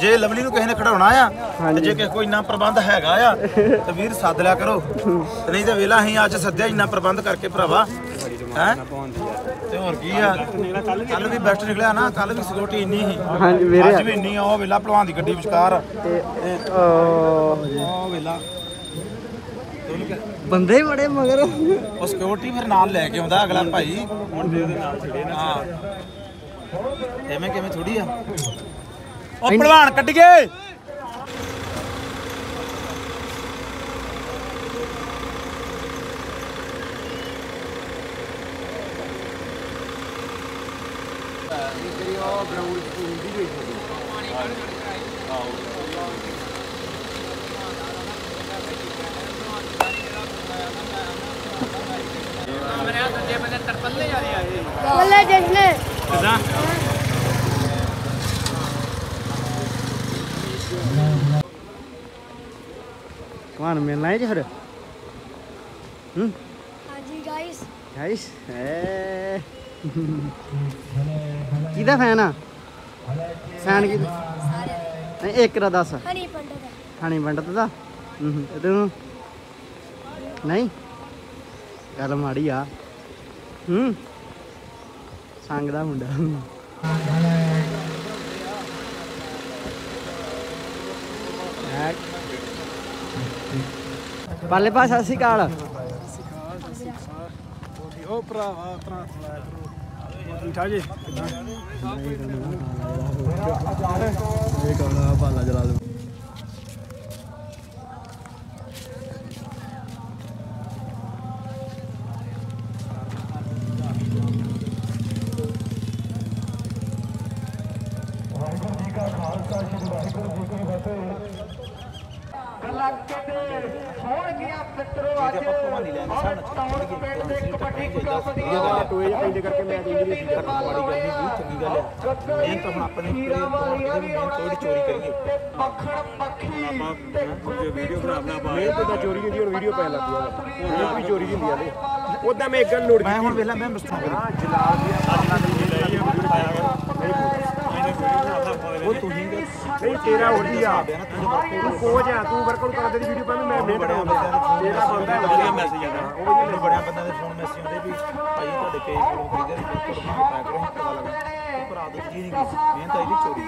ਜੇ ਲਵਲੀ ਨੂੰ ਕਿਸੇ ਨੇ ਖੜਾਉਣਾ ਆ ਤੇ ਜੇ ਕਿਸੇ ਕੋਈ ਇੰਨਾ ਪ੍ਰਬੰਧ ਹੈਗਾ ਆ ਤੇ ਵੀਰ ਸੱਦ ਲਿਆ ਕਰੋ। ਤੇ ਨਹੀਂ ਤੇ ਵੇਲਾ ਅਸੀਂ ਅੱਜ ਸੱਦਿਆ ਇੰਨਾ ਪ੍ਰਬੰਧ ਕਰਕੇ ਭਰਾਵਾ। ਹੈ? ਤੇ ਹੋਰ ਕੀ ਆ? ਕੱਲ ਵੀ ਬੈਸਟ ਨਿਕਲਿਆ ਨਾ ਕੱਲ ਵੀ ਸਿਕਿਉਰਿਟੀ ਇੰਨੀ ਸੀ। ਹਾਂਜੀ ਅੱਜ ਵੀ ਇੰਨੀ ਆ ਉਹ ਵੇਲਾ ਭਲਵਾਨ ਦੀ ਗੱਡੀ ਵਿਚਕਾਰ। ਆ। ਤੇ ਅਹ, ਉਹ ਵੇਲਾ। ਬੰਦੇ ਬੜੇ ਮਗਰ। ਉਹ ਸਿਕਿਉਰਿਟੀ ਫਿਰ ਨਾਲ ਲੈ ਕੇ ਆਉਂਦਾ ਅਗਲਾ ਭਾਈ। ਮੁੰਡੇ ਦੇ ਨਾਲ ਛੜੇ ਹਾਂ। ਐਵੇਂ ਕਿਵੇਂ ਥੋੜੀ ਆ? ਉਹ ਭਲਵਾਨ ਕੱਢ ਗਏ ਬੱਲੇ ਜਸ਼ਨ। ਕਿਦਾਂ? ਕਮਾਨ ਮਿਲਣਾ ਹੈ ਜੀ ਫਿਰ ਹੂੰ ਹਾਂਜੀ ਗਾਇਸ ਗਾਇਸ ਕਿਹਦਾ ਫੈਨ ਆ ਫੈਨ ਕੀ ਸਾਰੇ ਨਹੀਂ ਇੱਕ ਦਾ ਦੱਸ ਹਣੀ ਪੰਡਤ ਖਾਣੀ ਪੰਡਤ ਦਾ ਹੂੰ ਹੂੰ ਤੇ ਤੂੰ ਨਹੀਂ ਗੱਲ ਮਾੜੀ ਆ ਹੂੰ ਸੰਗ ਦਾ ਮੁੰਡਾ ਪਾਲੇ ਪਾ ਸਤਿ ਸ਼੍ਰੀ ਅਕਾਲ। ਉਹ ਭਰਾਵਾ ਭਰਾ ਠੀਕ ਠਾਕ ਜੀ ਇਹ ਕਹਣਾ ਪਾਲਾ ਜਲਾ ਲੂ ਟੋਏ ਜਾਂ ਪੈਂਦੇ ਕਰਕੇ ਮੈਂ ਇੰਜਰੀ ਸੀ ਮਾੜੀ ਗੱਲ ਨਹੀਂ ਜੀ ਚੰਗੀ ਗੱਲ ਆ ਇਹ ਹੁਣ ਆਪਣੇ ਪਲੇਅਰ ਥੋੜੀ ਚੋਰੀ ਕਰੀਏ ਵੀਡੀਓ ਬਣਾਉਣਾ ਪਾ ਮਿਹਨਤ ਤਾਂ ਚੋਰੀ ਹੁੰਦੀ ਹੁਣ ਵੀਡੀਓ ਪੈਣ ਲੱਗ ਪਈ ਮਿਹਨਤ ਵੀ ਚੋਰੀ ਹੁੰਦੀ ਆ ਨੇ ਉਦਾਂ ਮੈਂ ਇੱਕ ਗੱਲ ਨੋਟ ਮੈਂ ਹੁਣ ਵੇਲਾ ਮੈਂ ਮਸਤਾਂ ਕਰੀ ਉਹ ਨਹੀਂ ਤੇਰਾ ਹੋੜੀ ਆ। ਤੂੰ ਕੋਚ ਆ ਤੂੰ ਵਰਕਆਊਟ ਕਰਦੇ ਦੀ ਵੀਡੀਓ ਪਾਉਂਦਾ ਮੈਂ ਮਿਹਨਤ ਬੜਿਆਂ ਕਰਾਉਂਦਾ ਬੰਦਿਆਂ ਦੇ ਤੇਰਾ ਬੰਦਾ ਵਧੀਆ ਮੈਸੇਜ ਆਉਂਦਾ ਉਹ ਵੀ ਮੈਨੂੰ ਬੜਿਆਂ ਬੰਦਿਆਂ ਦੇ ਫੋਨ ਮੈਸੇਜ ਆਉਂਦੇ ਵੀ ਭਾਈ ਤੁਹਾਡੇ ਪੇਜ ਫੋਲੋ ਕਰੀਦੇ ਰਿਪੋਰਟ ਬਣਾ ਕੇ ਪਾਇਆ ਕਰੋ ਪਤਾ ਲੱਗਾ ਉਹ ਭਰਾ ਦੀ ਜੀ ਨਹੀਂ ਕੀਤੀ ਮਿਹਨਤ ਆਈ ਦੀ ਚੋਰੀ।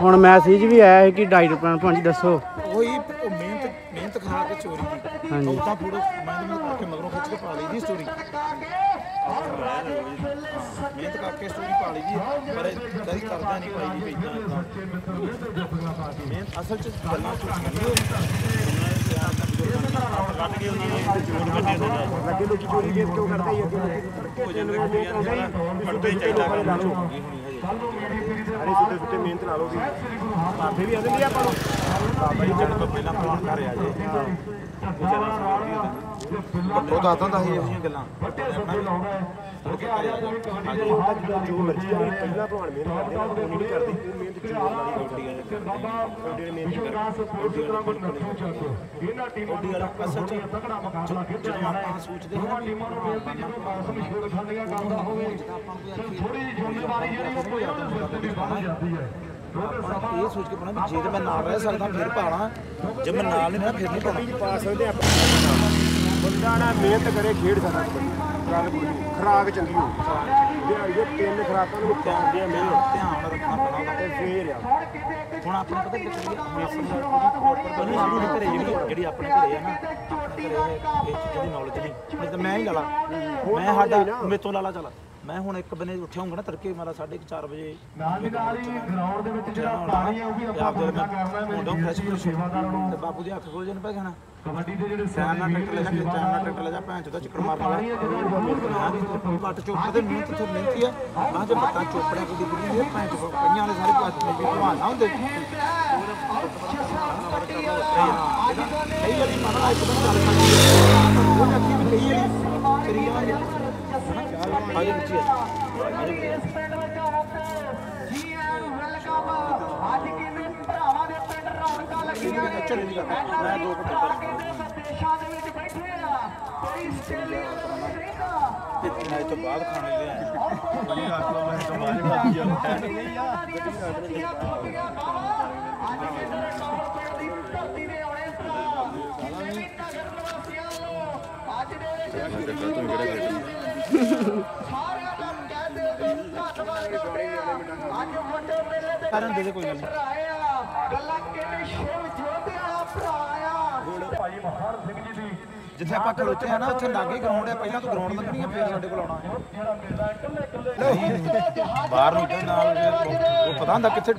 ਹੁਣ ਮੈਸੇਜ ਵੀ ਆਇਆ ਹੈ ਕਿ ਡਾਈਟ ਪਲਾਨ ਭਾਂਜੀ ਦੱਸੋ। ਉਹੀ ਉਹ ਮਿਹਨਤ ਮਿਹਨਤ ਖਾ ਕੇ ਚੋਰੀ ਦੀ। ਹਾਂਜੀ। ਉਦਾਂ ਫੋਟੋ ਮੈਂ ਮਗਰੋਂ ਖਿੱਚ ਕੇ ਪਾ ਲਈ ਦੀ ਸਟੋਰੀ ਮਿਹਨਤ ਕਰਕੇ ਸਟੋਰੀ ਪਾ ਲਈ ਦੀ ਪਰ ਕਦੀ ਕਰਦਾ ਨਹੀਂ ਪਾਈ ਦੀ ਇਦਾਂ ਇਦਾਂ ਮਿਹਨਤ ਅਸਲ ਚ ਗੱਲਾਂ ਝੂਠੀਆਂ ਨਹੀਂ ਲੱਗੇ ਲੋਕੀ ਚੋਰੀ ਕਿਉਂ ਕਰਦੇ ਹੀ ਅੱਗੇ ਲੋਕੀ ਲਓ ਸਾਰੇ ਸੁੱਤੇ ਸੁੱਤੇ ਮਿਹਨਤ ਲਾ ਲਓ ਵੀ ਬਾਬੇ ਵੀ ਆਦੇ ਨਹੀਂ ਆਪਾਂ ਨੂੰ ਬਾਬਾ ਜੀ ਜਦੋਂ ਤੋਂ ਪਹਿਲਾਂ ਫਲਾਣ ਕਰ ਰਿਹਾ ਜੇ ਉਹ ਦਾਦਾ ਦਾ ਹੀ। ਇਹ ਗੱਲਾਂ ਜੋ ਮਰਜ਼ੀ ਆ ਪਹਿਲਾਂ ਭਲਵਾਨ ਮਿਹਨਤ ਕਰਦੇ ਆ ਨਹੀਂ ਕਰਦੇ ਉਹ ਮਿਹਨਤ ਚੋਰ ਵਾਲੀ ਰੋਟੀ ਵਾਲੀ ਕਰਦੇ ਨੇ ਮਿਹਨਤ ਕਰਦੇ ਕਬੱਡੀ ਵਾਲਾ ਅਸਲ ਚ ਜਦੋਂ ਆਪਾਂ ਸੋਚਦੇ ਹਾਂ ਆਪਾਂ ਇਹ ਸੋਚ ਕੇ ਪਾਉਣਾ ਜੇ ਤੇ ਮੈਂ ਨਾਲ ਰਹਿ ਸਕਦਾ, ਫਿਰ ਪਾਣਾ ਜੇ ਮੈਂ ਨਾਲ ਨਹੀਂ ਰਹਿਣਾ ਫਿਰ ਨਹੀਂ ਪਾਣਾ ਪਾ ਸਕਦੇ ਆਪਾਂ ਬੰਦਾ ਨਾ ਮਿਹਨਤ ਕਰੇ, ਖੇਡ ਸਕਦਾ। ਖਰਾਕ ਚੰਗੀ ਹੋ ਦਿਹਾੜੀ ਦੇ ਤਿੰਨ ਖਰਾਕਾਂ ਨੂੰ ਧਿਆਨ ਦੇ ਮਿਹਨਤ ਧਿਆਨ ਰੱਖਣਾ ਪੈਣਾ ਉਹਦਾ ਤੇ ਫੇਰ ਆ। ਹੁਣ ਆਪਾਂ ਨੂੰ ਪਤਾ ਕਿ ਸ਼ੁਰੂ ਨਹੀਂ ਘਰੇ ਜਿਹੜੀ ਜਿਹੜੀ ਆਪਣੇ ਘਰੇ ਆ ਨਾ ਆਪਣੇ ਘਰੇ ਇਹ ਇਹ ਚੀਜ਼ਾਂ ਦੀ ਨੌਲੇਜ ਨਹੀਂ। ਨਹੀਂ ਤਾਂ ਮੈਂ ਹੀ ਲਾਲਾ ਮੈਂ ਸਾਡਾ ਮੇਰੇ ਤੋਂ ਲਾਲਾ ਚੱਲ। ਮੈਂ ਹੁਣ ਇੱਕ ਬਨੇ ਉੱਠਿਆ ਹੋਊਗਾ ਨਾ ਤੜਕੇ ਮਾਰਾ 4:30 ਵਜੇ ਨਾਲ ਨਾਲ ਹੀ ਗਰਾਊਂਡ ਦੇ ਵਿੱਚ ਜਿਹੜਾ ਪਾਣੀ ਹੈ ਉਹ ਵੀ ਆਪਾਂ ਕਰਨਾ ਮੈਂ ਫਰੈਸ਼ ਫਰੈਸ਼ ਤੇ ਬਾਪੂ ਦੇ ਹੱਥ ਖੋਲ ਜਨ ਪੈ ਜਾਣਾ ਕਬੱਡੀ ਦੇ ਜਿਹੜੇ ਸੈਨ ਨਾਲ ਟਰੈਕਟਰ ਲੈ ਜਾ ਕੇ ਸੈਨ ਨਾਲ ਟਰੈਕਟਰ ਲੈ ਜਾ ਭੈਣ ਚੋਦਾ ਚਿੱਕੜ ਮਾਰਨ ਵਾਲਾ ਪੱਟ ਚੋਪੜ ਦੇ ਮਿਹਨਤ ਤੋਂ ਮਿਹਨਤੀ ਆ ਮੈਂ ਜੇ ਬੱਤਾ ਚੋਪੜਿਆ ਕੋਈ ਦਿੱਕਤ ਨਹੀਂ ਭੈਣ ਚੋ ਕਈਆਂ ਵਾਲੇ ਸਾਰੇ ਪਲਾਸਟਿਕ ਦੇ ਵੀ ਭਲਵਾਨ ਨਾ ਹੁੰਦੇ ਕਈ ਵਾਰੀ ਮਨ ਇੱਕ ਦਿਨ ਗੱਲ ਕਰਦੀ ਉਹ ਅੱਖੀ ਵੀ ਕਈ ਵਾਰੀ ਕਰੀ ਜਾਵਾਂਗੇ ਆਜੇ ਵਿੱਚ ਅੱਜ ਕਿਵੇਂ ਭਰਾਵਾਂ ਦੇ ਪਿੰਡ ਰੌਣਕਾਂ ਲੱਗੀਆਂ ਨੇ ਚੱਲ ਨਹੀਂ ਕਰਦਾ ਮੈਂ ਦੋ ਘੰਟੇ ਦੇਸ਼ਾਂ ਦੇ ਵਿੱਚ ਬੈਠੇ ਆ ਕੋਈ ਆਸਟ੍ਰੇਲੀਆ ਦਾ ਤੇ ਇਹ ਤੋਂ ਬਾਅਦ ਖਾਣ ਲਈ ਲਿਆ ਕਰਨ ਦੇ ਦੇ ਕੋਈ ਜਿੱਥੇ ਆਪਾਂ ਖਲੋਤੇ ਆ ਨਾ ਉੱਥੇ ਲਾਗੇ ਗਰਾਊਂਡ ਹੈ ਪਹਿਲਾਂ ਤੋਂ ਗਰਾਊਂਡ ਲੱਗਣੀ ਹੈ ਫਿਰ ਸਾਡੇ ਕੋਲ ਆਉਣਾ। ਨਹੀਂ। ਬਾਹਰ ਨੂੰ ਇੱਧਰ ਨਾਲ ਉਹ ਪਤਾ ਹੁੰਦਾ ਕਿੱਥੇ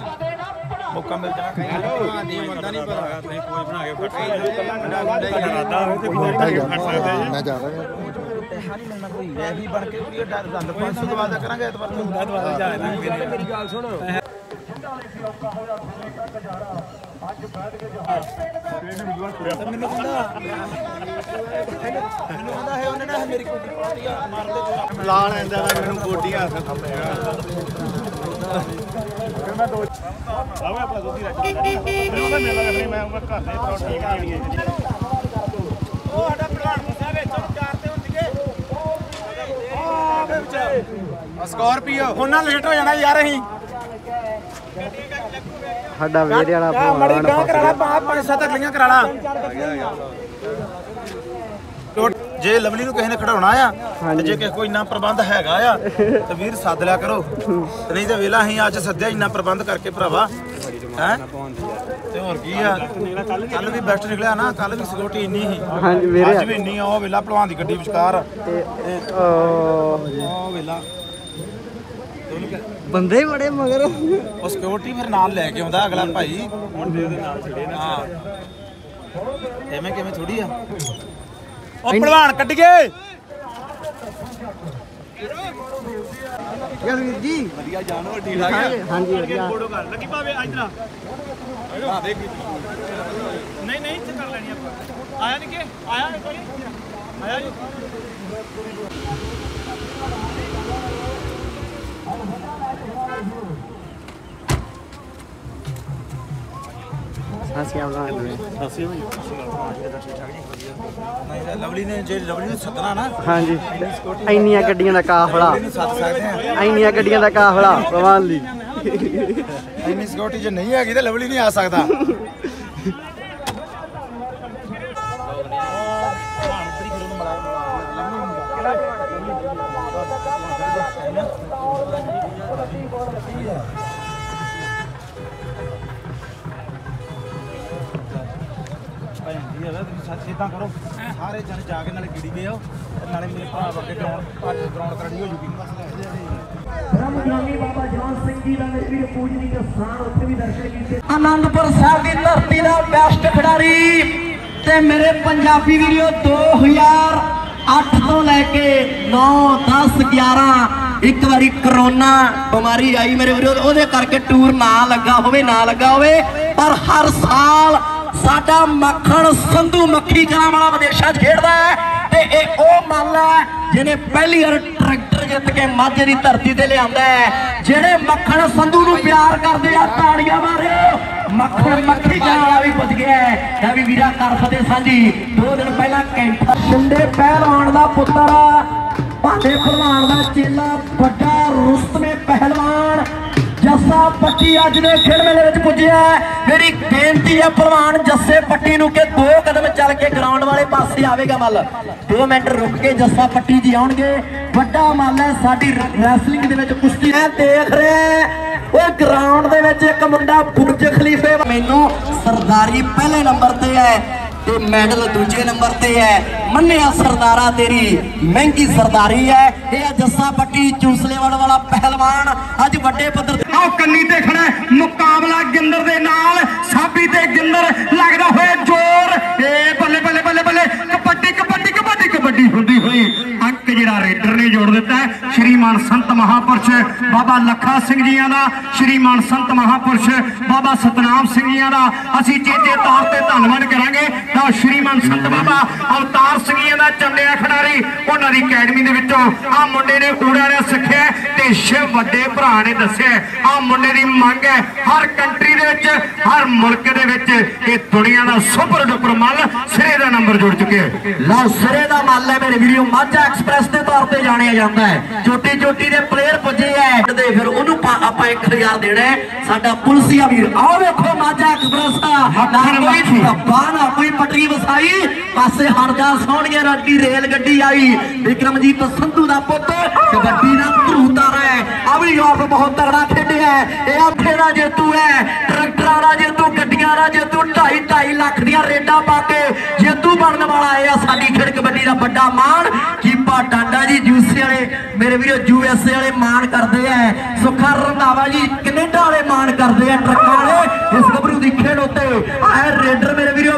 ਮੌਕਾ ਮਿਲ ਜਾਣਾ ਕਈ ਨਹੀਂ ਬੰਦਾ ਨਹੀਂ ਪਤਾ ਤੁਸੀਂ ਕੋਈ ਬਣਾ ਕੇ ਫਟ ਮੈਂ ਜਾ ਰਿਹਾ। ਪੈਸਾ ਨਹੀਂ ਮਿਲਣਾ ਕੋਈ ਵੈਬੀ ਬਣ ਕੇ ਪੂਰੀ ਡਰ ਦੰਦ 500 ਤੋਂ ਵਾਦਾ ਕਰਾਂਗੇ ਐਤਵਾਰ ਨੂੰ ਐਤਵਾਰ ਜਾਣਾ ਮੇਰੀ ਗੱਲ ਸੁਣ। ਮੈਨੂੰ ਕਹਿੰਦਾ ਮੈਨੂੰ ਕਹਿੰਦਾ ਹੈ ਉਹਨੇ ਨਾ ਮੇਰੀ ਕੁੜੀ ਪਾਉਂਦੀ ਆ ਮਾਰ ਦੇ ਲਾ ਲੈਂਦਾ ਵਾ ਮੈਨੂੰ ਗੋਡੀ ਹੱਥ ਥੱਪਿਆ ਉਹ ਸਾਡਾ ਪ੍ਰਧਾਨ ਗੁੱਸਾ ਵਿੱਚ ਚਾਰ ਤੇ ਹੁੰਦੀਏ ਸਕਾਰਪੀਓ ਉਹਨਾਂ ਲੇਟ ਹੋ ਜਾਣਾ ਯਾਰ ਅਸੀਂ। ਸਾਡਾ ਵੇਰੇ ਵਾਲਾ ਮੜੀ ਗਾਂ ਕਰਾ ਲਾ ਪਾ ਪੰਜ ਸੱਤ ਅਗਲੀਆਂ ਕਰਾ ਲਾ। ਟੋ- ਜੇ ਲਵਲੀ ਨੂੰ ਕਿਸੇ ਨੇ ਖੜਾਉਣਾ ਆ ਤੇ ਜੇ ਕਿਸੇ ਕੋਈ ਇੰਨਾ ਪ੍ਰਬੰਧ ਹੈਗਾ ਆ ਤੇ ਵੀਰ ਸੱਦ ਲਿਆ ਕਰੋ। ਤੇ ਨਹੀਂ ਤੇ ਵੇਲਾ ਅਸੀਂ ਅੱਜ ਸੱਦਿਆ ਇੰਨਾ ਪ੍ਰਬੰਧ ਕਰਕੇ ਭਰਾਵਾ। ਹੈ? ਤੇ ਹੋਰ ਕੀ ਆ? ਕੱਲ ਵੀ ਬੈਸਟ ਨਿਕਲਿਆ ਨਾ ਕੱਲ ਵੀ ਸਿਕਿਉਰਿਟੀ ਇੰਨੀ ਸੀ। ਹਾਂਜੀ ਵੇਰੇ ਅੱਜ ਵੀ ਇੰਨੀ ਆ ਉਹ ਵੇਲਾ ਭਲਵਾਨ ਦੀ ਗੱਡੀ ਵਿਚਕਾਰ ਤੇ ਉਹ ਵੇਲਾ। ਬੰਦੇ ਹੀ ਬੜੇ ਮਗਰ। ਉਹ ਸਿਕਿਉਰਿਟੀ ਫਿਰ ਨਾਲ ਲੈ ਕੇ ਆਉਂਦਾ ਅਗਲਾ ਭਾਈ। ਮੁੰਡੇ ਉਹਦੇ ਨਾਲ ਛੜੇ ਨਾ ਹਾਂ। ਐਵੇਂ ਕਿਵੇਂ ਥੋੜੀ ਆ? ਉਹ ਭਲਵਾਨ ਕੱਢ ਗਏ ਯਾਰ ਵੀਰ ਜੀ। ਵਧੀਆ ਜਾਨ ਹੋ ਠੀਕ ਹਾਂਜੀ ਵਧੀਆ। ਫੋਟੋ ਕਰ। ਲੱਗੀ ਭਾਵੇਂ ਇਧਰ ਆ। ਨਹੀਂ ਨਹੀਂ ਇੱਥੇ ਕਰ ਲੈਣੀ ਆਪਾਂ। ਆਇਆ ਨਹੀਂ ਕਿ? ਆਇਆ ਨਹੀਂ ਕੋਈ? ਆਇਆ ਜੀ। ਅਸੀਂ ਆਪਣਾ ਨਹੀਂ ਲਵਲੀ ਨੇ ਜੇ ਲਵਲੀ ਨੂੰ ਸੱਦਣਾ ਨਾ ਹਾਂਜੀ। ਇੰਨੀਆਂ ਗੱਡੀਆਂ ਦਾ ਕਾਫਲਾ। ਇੰਨੀਆਂ ਗੱਡੀਆਂ ਦਾ ਕਾਫਲਾ ਪ੍ਰਵਾਨ ਲਈ ਇੰਨੀ ਸਿਕਿਉਰਿਟੀ ਜੇ ਨਹੀਂ ਹੈਗੀ ਤਾਂ ਲਵਲੀ ਨਹੀਂ ਆ ਸਕਦਾ। ਭੈਣ ਜੀ ਹੈਗਾ ਤੁਸੀਂ ਸੱਚ ਇਦਾਂ ਕਰੋ ਸਾਰੇ ਜਣੇ ਜਾ ਕੇ ਨਾਲੇ ਗਿੜੀ ਗਏ ਤੇ ਨਾਲੇ ਮੇਰੇ ਭਰਾ ਵਰਗੇ ਗਰਾਊਂਡ ਅੱਜ ਗਰਾਊਂਡ ਕਰਨੀ ਹੋ ਜੂਗੀ। ਬਸ ਲੈ ਜੇ ਬ੍ਰਹਮਗਿਆਨੀ ਬਾਬਾ ਜਵਾਨ ਸਿੰਘ ਜੀ ਦਾ ਮੇਰੇ ਵੀਰ ਪੂਜਨੀਕ ਸਥਾਨ ਉੱਥੇ ਵੀ ਦਰਸ਼ਨ ਕੀਤੇ। ਆਨੰਦਪੁਰ ਸਾਹਿਬ ਦੀ ਧਰਤੀ ਦਾ ਬੈਸਟ ਖਿਡਾਰੀ ਤੇ ਮੇਰੇ ਪੰਜਾਬੀ ਵੀਡੀਓ 2008 ਤੋਂ ਲੈ ਕੇ 9 10 11 ਇੱਕ ਵਾਰੀ ਕਰੋਨਾ ਬਿਮਾਰੀ ਆਈ ਮੇਰੇ ਵੀਰੋ ਉਹਦੇ ਕਰਕੇ ਟੂਰ ਨਾ ਲੱਗਾ ਹੋਵੇ ਨਾ ਲੱਗਾ ਹੋਵੇ ਪਰ ਹਰ ਸਾਲ ਸਾਡਾ ਮੱਖਣ ਸੰਧੂ ਮੱਖੀ ਕਲਾਂ ਵਾਲਾ ਵਿਦੇਸ਼ਾਂ 'ਚ ਖੇਡਦਾ ਹੈ ਤੇ ਇਹ ਉਹ ਮਾਲਾ ਜਿਹਨੇ ਪਹਿਲੀ ਵਾਰ ਟਰੈਕਟਰ ਜਿੱਤ ਕੇ ਮਾਝੇ ਦੀ ਧਰਤੀ ਤੇ ਲਿਆਂਦਾ ਹੈ। ਜਿਹੜੇ ਮੱਖਣ ਸੰਧੂ ਨੂੰ ਪਿਆਰ ਕਰਦੇ ਆ, ਤਾੜੀਆਂ ਮਾਰਿਓ। ਮੱਖਣ ਮੱਖੀ ਕਲਾਂ ਵਾਲਾ ਵੀ ਪੁੱਜ ਗਿਆ ਹੈ। ਇਹ ਵੀ ਵੀਰਾ ਕਰ ਫਤਿਹ ਸਾਂਝੀ। ਦੋ ਦਿਨ ਪਹਿਲਾਂ ਕੈਂਠਾ ਸ਼ਿੰਦੇ ਪਹਿਲਵਾਨ ਦਾ ਪੁੱਤਰ ਭਾਂਡੇ ਪਹਿਲਵਾਨ ਦਾ ਚੇਲਾ ਵੱਡਾ ਰੁਸਤਮੇ ਪਹਿਲਵਾਨ। ਜੱਸਾ ਪੱਟੀ ਅੱਜ ਦੇ ਖੇਡ ਮੇਲੇ ਵਿੱਚ ਪੁੱਜਿਆ ਮੇਰੀ ਬੇਨਤੀ ਹੈ ਪਹਿਲਵਾਨ ਜੱਸੇ ਪੱਟੀ ਨੂੰ ਕਿ ਦੋ ਕਦਮ ਚੱਲ ਕੇ ਗਰਾਊਂਡ ਵਾਲੇ ਪਾਸੇ ਆਵੇਗਾ ਮੱਲ ਦੋ ਮਿੰਟ ਰੁਕ ਕੇ ਜੱਸਾ ਪੱਟੀ ਜੀ ਆਉਣਗੇ। ਵੱਡਾ ਮੱਲ ਹੈ, ਸਾਡੀ ਰੈਸਲਿੰਗ ਦੇ ਵਿੱਚ ਕੁਸ਼ਤੀ ਹੈ, ਦੇਖ ਰਿਹਾ ਉਹ ਗਰਾਊਂਡ ਦੇ ਵਿੱਚ ਇੱਕ ਮੁੰਡਾ ਬੁਰਜ ਖਲੀਫੇ ਮੈਨੂੰ ਸਰਦਾਰੀ ਪਹਿਲੇ ਨੰਬਰ ਤੇ ਹੈ। ਤੇ ਮੈਡਲ ਦੂਜੇ ਨੰਬਰ ਤੇ ਹੈ। ਮੰਨਿਆ ਸਰਦਾਰਾ ਤੇਰੀ, ਮਹਿੰਗੀ ਸਰਦਾਰੀ ਹੈ। ਇਹ ਜੱਸਾ ਪੱਟੀ ਚੂਸਲੇਵੜ ਵਾਲਾ ਪਹਿਲਵਾਨ। ਅੱਜ ਵੱਡੇ ਪੱਧਰ ਤੇ ਆਓ ਕੰਨੀ ਤੇ ਖੜਾ ਮੁਕਾਬਲਾ ਗਿੰਦਰ ਦੇ ਨਾਲ, ਸਾਬੀ ਤੇ ਗਿੰਦਰ। ਲੱਗਦਾ ਹੋਇਆ ਜ਼ੋਰ। ਏ ਬੱਲੇ ਬੱਲੇ ਬੱਲੇ ਬੱਲੇ। ਕਬੱਡੀ ਕਬੱਡੀ ਕਬੱਡੀ ਕਬੱਡੀ ਹੁੰਦੀ ਹੋਈ। ਅੰਕ ਰੇਡਰ ਨੇ ਜੋੜ ਦਿੱਤਾ ਹੈ। ਸ਼੍ਰੀਮਾਨ ਸੰਤ ਮਹਾਪੁਰਸ਼ ਬਾਬਾ ਲੱਖਾ ਸਿੰਘ ਸਿੰਘ ਜੀਆਂ ਦਾ, ਸ਼੍ਰੀਮਾਨ ਸੰਤ ਮਹਾਪੁਰਸ਼ ਬਾਬਾ ਸਤਨਾਮ ਸਿੰਘ ਜੀਆਂ ਦਾ। ਅਸੀਂ ਚੇਤੇ ਤੌਰ ਤੇ ਧੰਨਵਾਦ ਕਰਾਂਗੇ। ਤਾਂ ਸ਼੍ਰੀਮਾਨ ਸੰਤ ਬਾਬਾ ਅਵਤਾਰ ਸਿੰਘ ਜੀਆਂ ਦਾ ਚੰਡਿਆ ਖਿਡਾਰੀ। ਉਹਨਾਂ ਦੀ ਅਕੈਡਮੀ ਦੇ ਵਿੱਚੋਂ ਆ ਮੁੰਡੇ ਨੇ ਊੜਾ ਨੇ ਸਿੱਖਿਆ ਤੇ ਸ਼ਿਵ ਵੱਡੇ ਭਰਾ ਨੇ ਦੱਸਿਆ। ਆ ਮੁੰਡੇ ਦੀ ਮੰਗ ਹੈ ਹਰ ਕੰਟਰੀ ਦੇ ਵਿੱਚ ਹਰ ਮੁਲਕ ਦੇ ਵਿੱਚ ਇਹ ਦੁਨੀਆ ਦਾ ਸੁਪਰ ਡੁਪਰ ਮੱਲ ਸਿਰੇ ਦਾ ਨੰਬਰ ਜੁੜ ਚੁੱਕਿਆ ਹੈ। ਲਓ ਸਿਰੇ ਦਾ ਮੱਲ ਹੈ ਮੇਰੇ ਵੀਡੀਓ ਮਾਝਾ ਐਕਸਪ੍ਰੈਸ ਦੇ ਤੌਰ ਤੇ ਜਾਣਿਆ ਜਾਂਦਾ ਹੈ। ਛੋਟੀ ਛੋਟੀ ਦੇ ਪਲੇਅਰ ਪੁੱਜੇ ਐ ਤੇ ਫਿਰ ਉਹਨੂੰ ਆਪਾਂ 1000 ਦੇਣਾ ਹੈ। ਸਾਡਾ ਪੁਲਸੀਆ ਵੀਰ ਆਓ ਵੇਖੋ ਮਾਝਾ ਐਕਸਪ੍ਰੈਸ ਦਾ। ਨਾ ਕੋਈ ਧੱਬਾ ਨਾ ਕੋਈ ਪਟਰੀ ਵਸਾਈ ਪਾਸੇ ਹਰਦਾ ਜਾ ਸੋਹਣੀਏ ਰੱਡੀ ਰੇਲ ਗੱਡੀ ਆਈ। ਵਿਕਰਮਜੀਤ ਸੰਧੂ ਦਾ ਪੁੱਤ, ਕਬੱਡੀ ਦਾ ਧਰੂਤਾਰਾ ਹੈ ਆ ਵੀ ਬਹੁਤ ਤਗੜਾ ਖੇਡਿਆ ਇਹ ਆਥੇ ਦਾ ਜੇਤੂ ਹੈ। ਟਰੈਕਟਰਾਂ ਦਾ ਜੇਤੂ, ਗੱਡੀਆਂ ਦਾ ਜੇਤੂ 2.5 2.5 ਲੱਖ ਦੀਆਂ ਰੇਡਾਂ ਪਾ ਕੇ ਜੇਤੂ ਬਣਨ ਵਾਲਾ ਇਹ ਆ ਸਾਡੀ ਖੇਡ ਕਬੱਡੀ ਦਾ ਵੱਡਾ ਮਾਣ। ਕੀਪਾ ਡਾਂਡਾ ਜੀ ਯੂਐਸਏ ਵਾਲੇ, ਮੇਰੇ ਵੀਰੋ ਯੂਐਸਏ ਵਾਲੇ ਮਾਣ ਕਰਦੇ ਆ। ਸੁਖਾ ਰੰਧਾਵਾ ਜੀ, ਕੈਨੇਡਾ ਵਾਲੇ ਮਾਣ ਕਰਦੇ ਆ, ਟਰੱਕਾਂ ਵਾਲੇ। ਇਸ ਗੱਭਰੂ ਦੀ ਖੇਡ ਉੱਤੇ ਆਹ ਰੇਡਰ, ਮੇਰੇ ਵੀਰੋ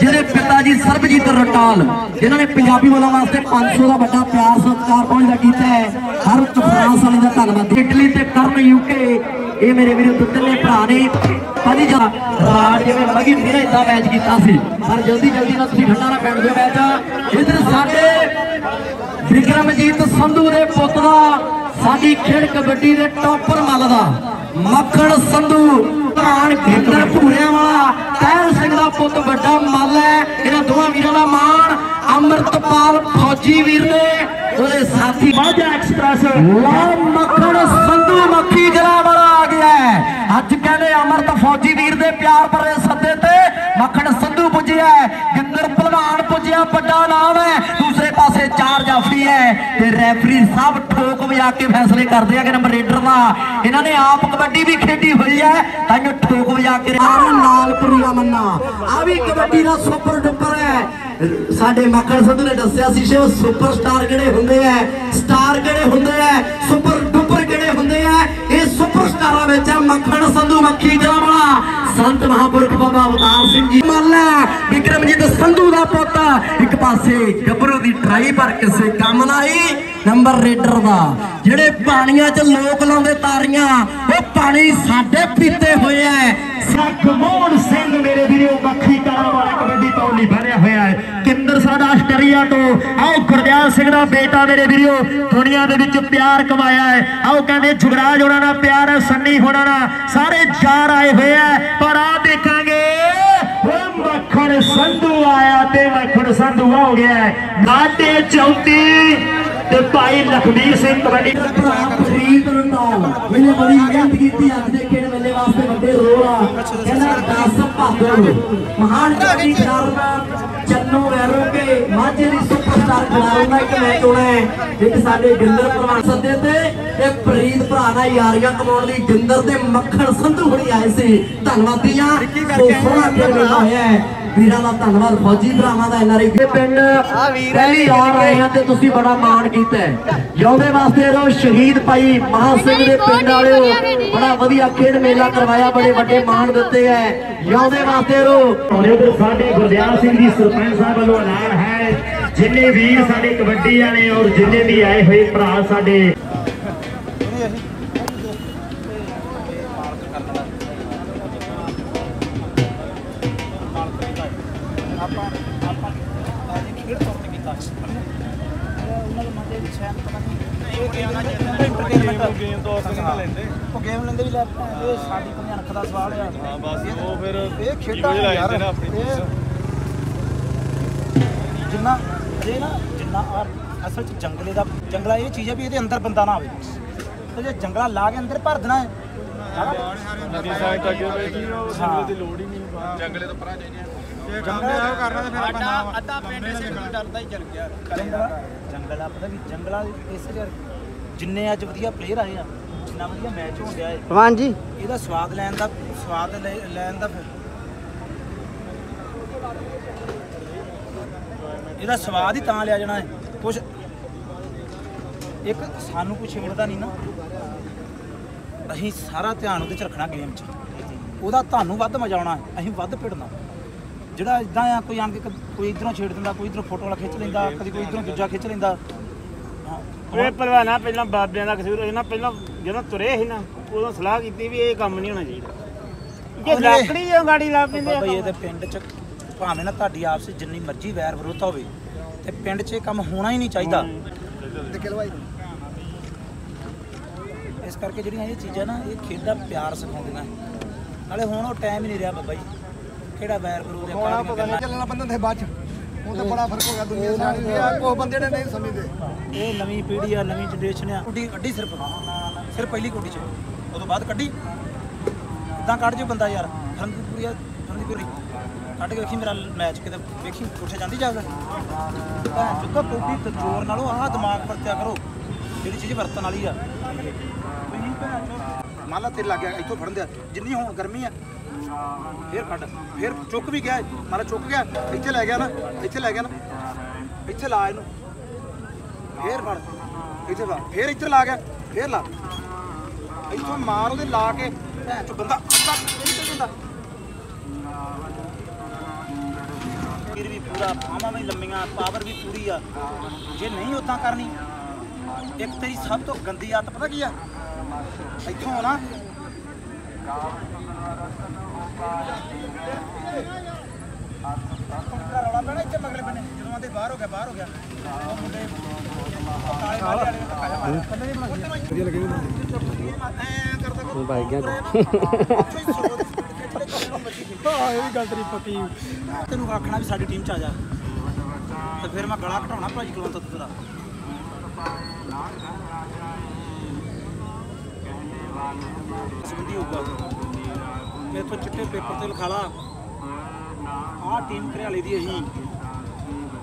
ਜਿਹੜੇ ਪਿਤਾ ਜੀ ਸਰਬਜੀਤ ਰਟਾਲ, ਜਿਨ੍ਹਾਂ ਨੇ ਪੰਜਾਬੀ ਬੋਲਣ ਵਾਸਤੇ 500 ਦਾ ਵੱਡਾ ਪਿਆਰ ਸਤਿਕਾਰ ਪਹੁੰਚਦਾ ਕੀਤਾ ਹੈ, ਹਰ ਫਰਾਂਸ ਵਾਲੇ ਦਾ ਧੰਨਵਾਦ। ਇਟਲੀ ਤੇ ਕਰਨ ਯੂਕੇ ਇਹ ਮੇਰੇ ਵੀਰੋ ਤਿੰਨੇ ਭਰਾ ਨੇ। ਪਹਿਲੀ ਜਗ੍ਹਾ ਰਾਜ ਜਿਵੇਂ ਮਗੀ ਵੀਰੇ ਇਦਾਂ ਮੈਚ ਕੀਤਾ ਸੀ, ਪਰ ਜਲਦੀ ਜਲਦੀ ਨਾਲ ਤੁਸੀਂ ਠੰਡਾ ਨਾ ਪੈਣ ਦਿਓ ਮੈਚ ਇਧਰ ਸਾਡੇ ਵਿਕਰਮਜੀਤ ਸੰਧੂ ਦੇ ਪੁੱਤ ਦਾ, ਸਾਡੀ ਖੇਡ ਕਬੱਡੀ ਦੇ ਟੌਪਰ ਮੱਲ ਦਾ। ਮੱਖਣ ਸੰਧੂ ਭਾਣ ਖੇਤਰ ਭੂਰਿਆਂ ਵਾਲਾ ਤਹਿਲ ਸਿੰਘ ਦਾ ਪੁੱਤ ਵੱਡਾ ਮੱਲ ਹੈ ਇਹਨਾਂ ਦੋਵਾਂ ਵੀਰਾਂ ਦਾ ਮਾਣ ਅੰਮ੍ਰਿਤਪਾਲ ਫੌਜੀ ਵੀਰ ਨੇ ਉਹਦੇ ਸਾਥੀ ਮਾਝਾ ਐਕਸਪ੍ਰੈਸ ਲਾ ਮੱਖਣ ਸੰਧੂ ਮੱਖੀ ਜਲਾ ਵਾਲਾ ਆ ਗਿਆ। ਅੱਜ ਕਹਿੰਦੇ ਅਮਰਤ ਫੌਜੀ ਵੀਰ ਦੇ ਪਿਆਰ ਭਰੇ ਸੱਦੇ ਤੇ ਮੱਖਣ ਸੰਧੂ ਪੁੱਜਿਆ ਗਿੰਦਰ ਭਲਵਾਨ ਪੁੱਜਿਆ, ਵੱਡਾ ਨਾਮ ਹੈ, ਦੂਸਰੇ ਪਾਸੇ ਚਾਰ ਜਾਫੀ ਹੈ ਤੇ ਰੈਫਰੀ ਸਭ ਠੋਕ ਵਜਾ ਕੇ ਫੈਸਲੇ ਕਰਦੇ ਆ ਕਿ ਨੰਬਰ ਰੇਡਰ ਦਾ। ਇਹਨਾਂ ਨੇ ਆਪ ਕਬੱਡੀ ਵੀ ਖੇਡੀ ਹੋਈ ਹੈ, ਤਾਂ ਠੋਕ ਵਜਾ ਕੇ ਆਮ ਨਾਲ ਪੁਰੀਆ ਮੰਨਾ ਆ ਵੀ ਕਬੱਡੀ ਦਾ ਸੁਪਰ ਡੁਪਰ ਹੈ। ਸਾਡੇ ਮੱਖਣ ਸੰਧੂ ਨੇ ਦੱਸਿਆ ਸੀ ਕਿ ਸੁਪਰ ਸਟਾਰ ਕਿਹੜੇ ਹੁੰਦੇ ਆ ਸਟਾਰ ਕਿਹੜੇ ਹੁੰਦੇ ਆ ਸੁਪਰ ਡੁਪਰ सुपरस्टार में स्टारिच मखण संधू मखी जाम ਸੰਤ ਮਹਾਪੁਰਖ ਬਾਬਾ ਅਵਤਾਰ ਸਿੰਘ ਜੀ। ਮੱਲਾ ਵਿਕਰਮਜੀਤ ਸੰਧੂ ਦਾ ਪੁੱਤ ਇੱਕ ਪਾਸੇ ਗੱਭਰੂ ਦੀ ਟਰਾਈ ਪਰ ਕਿਸੇ ਕੰਮ ਨਾ ਨੰਬਰ ਰੇਡਰ ਦਾ। ਜਿਹੜੇ ਪਾਣੀਆਂ 'ਚ ਲੋਕ ਲਾਉਂਦੇ ਤਾਰੀਆਂ, ਉਹ ਪਾਣੀ ਸਾਡੇ ਪੀਤੇ ਹੋਏ ਐ। ਸੱਖ ਸਿੰਘ ਮੇਰੇ ਵੀਰੋ, ਮੱਖੀ ਕਰਾਂ ਵਾਲਾ ਕਬੱਡੀ ਤੋਂ ਬਣਿਆ ਹੋਇਆ ਹੈ ਕਿੰਦਰ ਸਾਡਾ ਆਸਟਰੀਆ ਤੋਂ। ਆਓ ਗੁਰਦਿਆਲ ਸਿੰਘ ਦਾ ਬੇਟਾ ਮੇਰੇ ਵੀਰੋ, ਦੁਨੀਆ ਦੇ ਵਿੱਚ ਪਿਆਰ ਕਮਾਇਆ ਹੈ ਆਓ ਕਹਿੰਦੇ ਜੁਗਰਾਜ ਹੋਣਾ ਨਾਲ ਪਿਆਰ ਹੈ ਸੰਨੀ ਹੋਣਾ ਨਾਲ। ਸਾਰੇ ਯਾਰ ਆਏ ਹੋਏ ਆ ਪਰ ਆ ਦੇਖਾਂਗੇ। ਉਹ ਮੱਖਣ ਸੰਧੂ ਆਇਆ ਤੇ ਮੱਖਣ ਸੰਧੂ ਹੋ ਗਿਆ ਨਾਟੇ ਚੌਥੀ ਤੇ ਭਾਈ ਲਖਵੀਰ ਸਿੰਘ ਕਬੱਡੀ। ਭਰਾ ਫਰੀਦ ਰੰਡਾਲ ਇਹਨੇ ਬੜੀ ਮਿਹਨਤ ਕੀਤੀ ਅੱਜ ਦੇ ਖੇਡ ਮੇਲੇ ਵਾਸਤੇ ਵੱਡੇ ਰੋਲ ਆ। ਕਹਿੰਦਾ 10 ਭਾਗੋ ਮਹਾਨ ਕਬੱਡੀ ਖਿਡਾਰੀ ਚੰਨੂ ਵੈਰੋਗੇ ਮਾਝੇ ਦੀ ਸੁਪਰਸਟਾਰ ਖਿਡਾਰੀ ਦਾ ਇੱਕ ਮੈਚ ਹੋਣਾ ਹੈ ਇੱਕ ਸਾਡੇ ਗਿੰਦਰ ਪ੍ਰਵਾਨ ਸੱਦੇ ਤੇ ਤੇ ਪ੍ਰੀਤ ਭਰਾ ਨਾਲ ਯਾਰੀਆਂ ਕਮਾਉਣ ਲਈ ਗਿੰਦਰ ਤੇ ਮੱਖਣ ਸੰਧੂ ਹੁਣੀ ਆਏ ਸੀ। ਧੰਨਵਾਦੀਆਂ ਬਹੁਤ ਸੋਹਣਾ ਖੇਡ ਹੋਇਆ ਹੈ। ਵੀਰਾਂ ਦਾ ਧੰਨਵਾਦ ਫੌਜੀ ਭਰਾਵਾਂ ਦਾ ਐਨਆਰਆਈ ਦੇ ਪਿੰਡ ਪਹਿਲੀ ਵਾਰ ਆਏ ਆ ਤੇ ਤੁਸੀਂ ਬੜਾ ਮਾਣ ਕੀਤਾ ਹੈ। ਜਿਉਂਦੇ ਵਾਸਤੇ ਰੋ ਸ਼ਹੀਦ ਭਾਈ ਮਹਾ ਸਿੰਘ ਦੇ ਪਿੰਡ ਵਾਲਿਓ ਬੜਾ ਵਧੀਆ ਖੇਡ ਮੇਲਾ ਕਰਵਾਇਆ ਬੜੇ ਵੱਡੇ ਮਾਣ ਦਿੱਤੇ ਐ ਜਿਉਂਦੇ ਵਾਸਤੇ ਰੋ ਸਾਡੇ ਗੁਰਦਿਆਲ ਸਿੰਘ ਜੀ ਸਰਪੰਚ ਸਾਹਿਬ ਵੱਲੋਂ ਐਲਾਨ ਹੈ। ਜਿੰਨੇ ਵੀਰ ਸਾਡੇ ਕਬੱਡੀ ਵਾਲੇ ਔਰ ਜਿੰਨੇ ਵੀ ਆਏ ਹੋਏ ਭਰਾ ਸਾਡੇ ਉਹ ਗੇਮ ਲੈਂਦੇ ਵੀ ਲੈ ਇਹ ਸਾਡੀ ਭਣਕ ਦਾ ਸਵਾਲ ਆ ਹਾਂ ਬਸ ਉਹ ਫਿਰ ਇਹ ਖੇਡਾਂ ਯਾਰ ਜਿੰਨਾ ਇਹ ਨਾ ਜਿੰਨਾ ਆਹ ਅਸਲ ਚ ਜੰਗਲੇ ਦਾ ਜੰਗਲਾ ਇਹ ਚੀਜ਼ ਹੈ ਵੀ ਇਹਦੇ ਅੰਦਰ ਬੰਦਾ ਨਾ ਆਵੇ ਤੇ ਜੇ ਜੰਗਲਾ ਲਾ ਕੇ ਅੰਦਰ ਭਰ ਦੇਣਾ ਹੈ ਨਦੀ ਸਾਈਡ ਤੱਕ ਜੰਗਲੇ ਦੀ ਲੋੜ ਹੀ ਨਹੀਂ ਜੰਗਲੇ ਤੋਂ ਪਰਾਂ ਜਾਈਏ। ਜੰਗਲਾ ਕਰਨਾ ਤੇ ਫਿਰ ਬੰਦਾ ਅੱਧਾ ਪਿੰਡ ਇਸੇ ਨੂੰ ਡਰਦਾ ਹੀ ਚੱਲ ਗਿਆ। ਜੰਗਲਾ ਜੰਗਲਾ ਪਤਾ ਵੀ ਜੰਗਲਾ ਇਸ ਯਾਰ ਜਿੰਨੇ ਅੱਜ ਵਧੀਆ ਪਲੇਅਰ ਆਏ ਆ ਜਿੰਨਾ ਵਧੀਆ ਮੈਚ ਹੋਣ ਡਿਆ ਏ ਭਗਵਾਨ ਜੀ। ਇਹਦਾ ਸਵਾਦ ਲੈਣ ਦਾ ਸਵਾਦ ਲੈਣ ਦਾ ਫਿਰ। ਇਹਦਾ ਸਵਾਦ ਹੀ ਤਾਂ ਲਿਆ ਜਾਣਾ ਹੈ। ਕੁਛ ਇੱਕ ਸਾਨੂੰ ਕੁਛ ਛੇੜਦਾ ਨਹੀਂ ਨਾ। ਅਸੀਂ ਸਾਰਾ ਧਿਆਨ ਉਹਦੇ ਚ ਰੱਖਣਾ ਗੇਮ 'ਚ। ਉਹਦਾ ਤੁਹਾਨੂੰ ਵੱਧ ਮਜ਼ਾ ਆਉਣਾ ਅਸੀਂ ਵੱਧ ਭਿੜਨਾ। ਜਿਹੜਾ ਇਦਾਂ ਆ ਕੋਈ ਅੰਗ ਕੋਈ ਇਧਰੋਂ ਛੇੜ ਦਿੰਦਾ ਕੋਈ ਇਧਰੋਂ ਫੋਟੋ ਵਾਲਾ ਖਿੱਚ ਲੈਂਦਾ ਕਦੀ ਕੋਈ ਇਧਰੋਂ ਦੂਜਾ ਖਿੱਚ ਲੈਂਦਾ। ਇਹ ਪਹਿਲਵਾਨਾ ਪਹਿਲਾਂ ਬਾਬਿਆਂ ਦਾ ਕਸੂਰ ਇਹਨਾਂ ਪਹਿਲਾਂ ਜਦੋਂ ਤੁਰੇ ਸੀ ਨਾ ਉਦੋਂ ਸਲਾਹ ਕੀਤੀ ਵੀ ਇਹ ਕੰਮ ਨਹੀਂ ਹੋਣਾ ਚਾਹੀਦਾ। ਜੇ ਲੱਕੜੀ ਆ ਗਾੜੀ ਲਾ ਪੈਂਦੇ ਬਾਬਾ ਜੀ ਇਹਦੇ ਪਿੰਡ 'ਚ ਭਾਵੇਂ ਨਾ ਤੁਹਾਡੀ ਆਪਸ 'ਚ ਜਿੰਨੀ ਮਰਜ਼ੀ ਵੈਰ ਵਿਰੋਧ ਹੋਵੇ ਤੇ ਪਿੰਡ 'ਚ ਇਹ ਕੰਮ ਹੋਣਾ ਹੀ ਨਹੀਂ ਚਾਹੀਦਾ। ਇਸ ਕਰਕੇ ਜਿਹੜੀਆਂ ਇਹ ਚੀਜ਼ਾਂ ਨਾ ਇਹ ਖੇਡਾਂ ਪਿਆਰ ਸਿਖਾਉਂਦੀਆਂ। ਨਾਲੇ ਹੁਣ ਉਹ ਟਾਈਮ ਹੀ ਨਹੀਂ ਰਿਹਾ ਬਾਬਾ ਜੀ। ਕਿਹੜਾ ਵੈਰ ਵਿਰੋਧ ਹੈ ਕਾਹਦੀਆਂ ਗੱਲਾਂ। ਚੱਲਣਾ ਬੰਦਾ ਤੇ ਬਾਅਦ ਚ। ਹੁਣ ਤਾਂ ਬੜਾ ਫ਼ਰਕ ਹੋ ਗਿਆ ਦੁਨੀਆ ਹੋਈ ਆ ਕੋਈ ਬੰਦੇ ਨੇ ਨਹੀਂ ਸਮਝਦੇ। ਇਹ ਨਵੀਂ ਪੀੜ੍ਹੀ ਆ ਨਵੀਂ ਜਨਰੇਸ਼ਨ ਆ। ਕੁੱਡੀ ਕੱਢੀ ਸਿਰਫ। ਸਿਰਫ ਪਹਿਲੀ ਕੁੱਡੀ ਚ। ਉਦੋਂ ਬਾਅਦ ਕੱਢੀ। ਇਦਾਂ ਕੱਢ ਜੋ ਬੰਦਾ ਯਾਰ। ਫਰੰਦੀਪੁਰੀਆ ਫਰੰਦੀਪੁਰੀ ਕੱਢ ਵੇਖੀ ਮੇਰਾ ਮੈਚ ਕਿਤੇ ਵੇਖੀ ਉੱਠੇ ਜਾਂਦੀ ਜਾਵੇ ਭੈਣ ਚੁੱਕਾ ਕੁੱਡੀ ਤੇ ਜ਼ੋਰ ਨਾਲੋਂ ਆਹ ਦਿਮਾਗ ਵਰਤਿਆ ਕਰੋ, ਜਿਹੜੀ ਚੀਜ਼ ਵਰਤਣ ਵਾਲੀ ਆ। ਤੁਸੀਂ ਭੈਣ ਲੱਗ ਗਿਆ, ਇੱਥੋਂ ਫੜਨ ਦਿਆ। ਜਿੰਨੀ ਹੁਣ ਗਰਮੀ ਆ, ਫੇਰ ਕੱਢ। ਫੇਰ ਚੁੱਕ ਵੀ ਗਿਆ ਮਾਲਾ ਚੁੱਕ ਗਿਆ, ਇੱਥੇ ਲੈ ਗਿਆ ਨਾ, ਇੱਥੇ ਲੈ ਗਿਆ ਨਾ। ਇੱਥੇ ਲਾ ਇਹਨੂੰ। ਫੇਰ ਫੜ। ਇੱਥੇ ਲਾ। ਫੇਰ ਇੱਧਰ ਲਾ ਗਿਆ। ਫੇਰ ਲਾ। ਇੱਥੋਂ ਮਾਰ ਉਹਦੇ ਲਾ ਕੇ, ਭੈਣ ਚ ਬੰਦਾ ਬੰਦਾ ਫਿਰ ਵੀ ਪੂਰਾ ਬਾਹਾਂ ਵੀ ਲੰਮੀਆਂ ਪਾਵਰ ਵੀ ਪੂਰੀ ਆ। ਜੇ ਨਹੀਂ ਉਦਾਂ ਕਰਨੀ ਇੱਕ ਤੇਰੀ ਸਭ ਤੋਂ ਗੰਦੀ ਆਦਤ ਪਤਾ ਕੀ ਆ? ਇੱਥੋਂ ਨਾ ਘਰ ਵਾਲਾ ਪੈਣਾ ਇੱਥੇ ਮਗਲੇ ਪੈਣੇ ਜਦੋਂ ਆਂਦੇ ਬਾਹਰ ਹੋ ਗਿਆ ਬਾਹਰ ਹੋ ਗਿਆ। ਉਹ ਮੁੰਡੇ ਕਾਲੇ ਵਾਲੇ ਵਾਲੇ ਧੱਕਾ ਜਿਹਾ ਮਾਰਿਆ ਕੱਲੇ ਨਹੀਂ ਬਣਾਉਂਦੇ ਵਧੀਆ ਲੱਗੇ। ਐ ਕਰਦਾ ਹੁਣ ਭਾਈ ਗਿਆ ਹਾਂ ਇਹ ਵੀ ਗੱਲ ਤੇਰੀ ਪੱਕੀ ਤੈਨੂੰ ਆਖਣਾ ਵੀ ਸਾਡੀ ਟੀਮ ਚ ਆ ਜਾ। ਤੇ ਫਿਰ ਮੈਂ ਗਲਾ ਘਟਾਉਣਾ ਭਾਜੀ ਕੁਲਵੰਤ ਤੋਂ ਤੇਰਾ। ਸੰਬੰਧੀ ਹੋਊਗਾ। ਮੇਥੋਂ ਚਿੱਟੇ ਪੇਪਰ ਤੇ ਲਿਖਾ ਲਾ। ਆਹ ਟੀਮ ਘਰਿਆਲੇ ਦੀ ਅਸੀਂ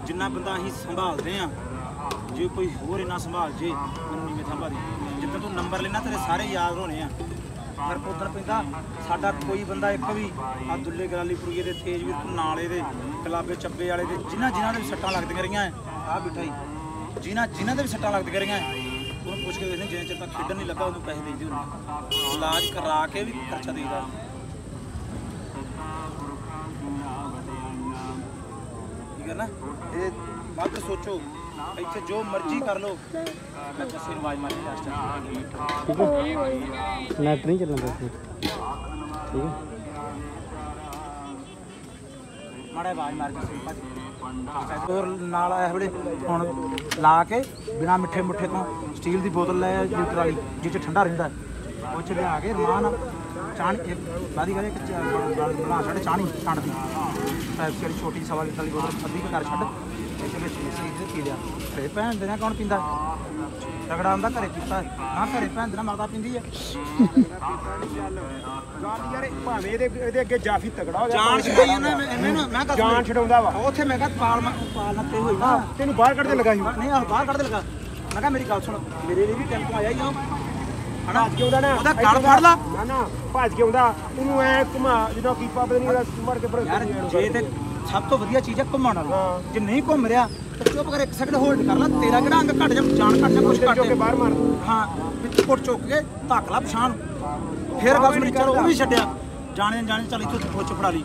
ਜਿੰਨਾ ਬੰਦਾ ਅਸੀਂ ਸੰਭਾਲਦੇ ਆ ਜੇ ਕੋਈ ਹੋਰ ਇਹਨਾਂ ਸੰਭਾਲ ਜੇ, ਮੈਨੂੰ ਨਹੀਂ ਮੇਥਾ ਭਾਰੀ। ਜਿੱਦਾਂ ਤੂੰ ਨੰਬਰ ਲੈਣਾ ਤੇਰੇ ਸਾਰੇ ਯਾਦ ਹੋਣੇ ਆ। ਫਿਰ ਪੁੱਤਰ ਪੈਂਦਾ। ਸਾਡਾ ਕੋਈ ਬੰਦਾ ਇੱਕ ਵੀ ਆ ਦੁੱਲੇ ਗਰਾਲੀਪੁਰੀਏ ਦੇ ਤੇਜਵੀਰ ਨਾਲੇ ਦੇ ਕਲਾਬੇ ਚੱਬੇ ਵਾਲੇ ਦੇ, ਜਿਨ੍ਹਾਂ ਜਿਨ੍ਹਾਂ ਦੇ ਵੀ ਸੱਟਾਂ ਲੱਗਦੀਆਂ ਰਹੀਆਂ ਆ ਬਿਠਾਈ। ਜਿਨ੍ਹਾਂ ਜਿਨ੍ਹਾਂ ਦੇ ਵੀ ਸੱਟਾਂ ਲੱਗਦੀਆਂ ਰਹੀਆਂ ਉਹਨੂੰ ਪੁੱਛ ਕੇ ਵੇਖਦੇ ਜਿੰਨੇ ਚਿਰ ਤੱਕ ਖੇਡਣ ਨਹੀਂ ਲੱਗਾ, ਉਹਨੂੰ ਪੈਸੇ ਦੇਈਦੇ ਉਹਨੂੰ। ਇਲਾਜ ਕਰਾ ਕੇ ਵੀ ਖਰਚਾ ਦੇਈਦਾ। ਠੀਕ ਹੈ ਨਾ? ਇਹ ਵੱਧ ਸੋਚੋ। ਇੱਥੇ ਜੋ ਮਰਜ਼ੀ ਕਰ ਲਓ। ਮੈਂ ਜੱਸੇ ਨੂੰ ਆਵਾਜ਼ ਮਾਰੀ ਲਾਸਟ ਠੀਕ ਹੈ ਨੈਟ ਨਹੀਂ ਚੱਲਣਾ ਠੀਕ ਹੈ ਮਾੜਾ ਆਵਾਜ਼ ਮਾਰ ਕੇ ਭੱਜ ਹੋਰ ਨਾਲ ਆਇਆ ਵੇਲੇ ਹੁਣ ਲਾ ਕੇ ਬਿਨਾ ਮਿੱਠੇ ਮੁੱਠੇ ਤੋਂ ਸਟੀਲ ਦੀ ਬੋਤਲ ਲੈ ਆ ਲੀਟਰ ਵਾਲੀ ਜਿਹ ਚ ਠੰਡਾ ਰਹਿੰਦਾ ਉਹ ਚ ਲਿਆ ਕੇ ਰਮਾਨ ਚਾਣੀ ਬਾਦੀ ਕਰੇ ਇੱਕ ਬਣਾ ਛੱਡ ਚਾਣੀ ਛੱਡ ਦੀ ਵਾਲੀ ਛੋਟੀ ਸਵਾ ਲੀਟਰ ਵਾਲੀ ਬੋਤਲ ਅੱਧੀ ਕਰ ਛੱਡ। ਵਿੱਚ ਮਿਕਸੀ ਦੇ ਪੀ ਲਿਆ। ਤੇ ਭੈਣ ਦੇ ਨਾਲ ਕੌਣ ਪੀਂਦਾ? ਤਗੜਾ ਹੁੰਦਾ ਘਰੇ ਪੀਤਾ ਨਾ ਘਰੇ ਭੈਣ ਦੇ ਨਾਲ ਮਾਤਾ ਪੀਂਦੀ ਆ ਗੱਲ ਯਾਰ ਇਹ ਭਾਵੇਂ ਇਹਦੇ ਇਹਦੇ ਅੱਗੇ ਜਾਫੀ ਤਗੜਾ ਹੋ ਜਾਨ ਛਡਾਈ ਉਹਨੇ ਮੈਂ ਇਹਨੇ ਨਾ ਮੈਂ ਕਹਾਂ ਜਾਨ ਛਡਾਉਂਦਾ ਵਾ। ਉੱਥੇ ਮੈਂ ਕਿਹਾ ਪਾਲ ਮੈਂ ਪਾਲ ਨਾ ਤੇ ਹੋਈ ਨਾ। ਤੈਨੂੰ ਬਾਹਰ ਕੱਢ ਦੇ ਲਗਾ ਸੀ ਨਹੀਂ ਆ ਬਾਹਰ ਕੱਢ ਦੇ ਲਗਾ। ਮੈਂ ਕਿਹਾ ਮੇਰੀ ਗੱਲ ਸੁਣ। ਮੇਰੇ ਲਈ ਵੀ ਟੈਂਪੋ ਆਇਆ ਹੀ ਆ। ਹਨਾ? ਭੱਜ ਕੇ ਆਉਂਦਾ ਨਾ। ਉਹਦਾ ਗਲ ਫੜ ਲਾ। ਨਾ ਨਾ ਭੱਜ ਕੇ ਆਉਂਦਾ। ਉਹਨੂੰ ਐ ਘੁਮਾ ਜਦੋਂ ਕੀਪਾ ਪਤਾ ਨਹੀਂ ਉਹਦਾ ਮਰ ਕੇ ਪਰ ਯਾਰ ਜੇ ਤੇ ਸਭ ਤੋਂ ਵਧੀਆ ਚੀਜ਼ ਹੈ ਘੁੰਮਣ ਵਾਲੀ। ਜੇ ਨਹੀਂ ਘੁੰਮ ਰਿਹਾ ਤਾਂ ਚੁੱਪ ਕਰ ਇੱਕ ਸੈਕਿੰਡ ਹੋਲਡ ਕਰ ਲੈ ਤੇਰਾ ਕਿਹੜਾ ਅੰਗ ਘਟ ਜਾ ਜਾਨ ਘਟ ਜਾ ਕੁਛ ਘਟ ਜਾ। ਬਾਹਰ ਮਾਰ। ਹਾਂ ਵਿੱਚ ਕੋਟ ਚੁੱਕ ਕੇ ਧੱਕ ਲਾ ਪਛਾਣ। ਫੇਰ ਬਸ ਮੇਰੀ ਚਲੋ ਉਹ ਵੀ ਛੱਡਿਆ। ਜਾਣੇ ਜਾਣੇ ਚੱਲ ਇੱਥੋਂ ਪੁੱਛ ਫੜਾ ਲਈ।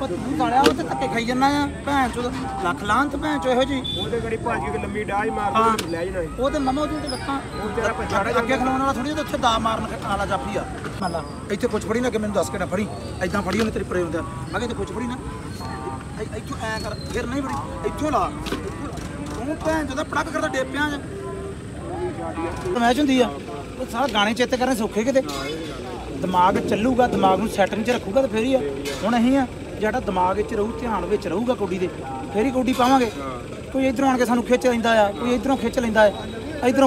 ਪਰ ਤੂੰ ਸਾਲਿਆ ਉਹ ਤੇ ਧੱਕੇ ਖਾਈ ਜੰਨਾ ਆ ਭੈਣ ਚੋਦ ਲੱਖ ਲਾਂਤ ਭੈਣ ਚੋ ਇਹੋ ਜੀ ਉਹਦੇ ਗੜੀ ਭੱਜ ਕੇ ਲੰਮੀ ਡਾਜ ਮਾਰ। ਕੇ ਲੈ ਜਾਣਾ। ਉਹ ਤੇ ਮਮਾ ਉਹਦੇ ਤੇ ਲੱਤਾਂ। ਉਹ ਤੇਰਾ ਪਛਾੜਾ ਅੱਗੇ ਖਲੋਣ ਵਾਲਾ ਥੋੜੀ ਉੱਥੇ ਦਾ ਮਾਰਨ ਵਾਲਾ ਜਾਫੀ ਆ। ਮੰਨ ਲਾ ਇੱਥੇ ਕੁਝ ਫੜੀ ਨਾ ਕਿ ਮੈਨੂੰ ਦੱਸ ਕੇ ਨਾ ਫੜੀ। ਐਦਾਂ ਫੜੀ ਉਹਨੇ ਤੇਰੀ ਪਰੇ ਹੁੰਦਾ ਮੈਂ ਕਿਹਾ ਕੁਝ ਫੜੀ ਨਾ। ਇੱਥੋਂ ਐ ਕਰ, ਫਿਰ ਨਹੀਂ ਫੜੀ ਇੱਥੋਂ ਲਾ। ਤੂੰ ਭੈਣ ਜਦੋਂ ਪੜਕ ਕਰਦਾ ਡੇਪਿਆਂ 'ਚ। ਮੈਚ ਹੁੰਦੀ ਆ। ਉਹ ਸਾਰਾ ਗਾਣੇ ਚੇਤੇ ਕਰਨੇ ਸੌਖੇ ਕਿਤੇ। ਦਿਮਾਗ ਚੱਲੂਗਾ, ਦਿਮਾਗ ਨੂੰ ਸੈਟਿੰਗ 'ਚ ਰੱਖੂਗਾ ਤੇ ਫੇਰ ਹੀ ਆ। ਹੁਣ ਅਸੀਂ ਆ, ਜਿਹੜਾ ਦਿਮਾਗ ਵਿੱਚ ਰਹੂ, ਧਿਆਨ ਵਿੱਚ ਰਹੂਗਾ ਕੌਡੀ ਦੇ, ਫੇਰ ਹੀ ਕੌਡੀ ਪਾਵਾਂਗੇ। ਕੋਈ ਇਧਰੋਂ ਆਣ ਕੇ ਸਾਨੂੰ ਖਿੱਚ ਲੈਂਦਾ ਆ, ਕੋਈ ਇਧਰੋਂ ਖਿੱਚ ਲੈਂਦਾ ਆ, ਇਧਰੋਂ